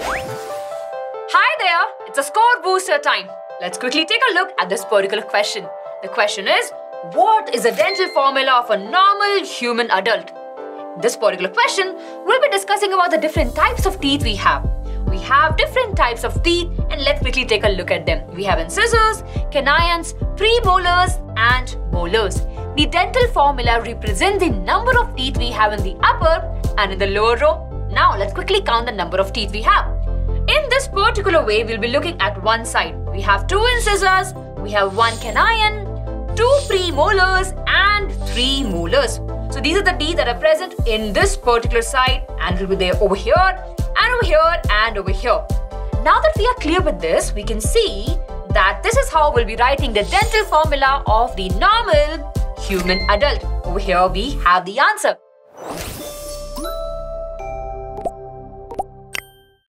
Hi there, it's a score booster time. Let's quickly take a look at this particular question. The question is, what is the dental formula of a normal human adult? This particular question, we'll be discussing about the different types of teeth we have. We have different types of teeth and let's quickly take a look at them. We have incisors, canines, premolars and molars. The dental formula represents the number of teeth we have in the upper and in the lower row. Now let's quickly count the number of teeth we have. In this particular way, we'll be looking at one side. We have two incisors, we have one canine, two premolars and three molars. So these are the teeth that are present in this particular side and will be there over here and over here and over here. Now that we are clear with this, we can see that this is how we'll be writing the dental formula of the normal human adult. Over here we have the answer.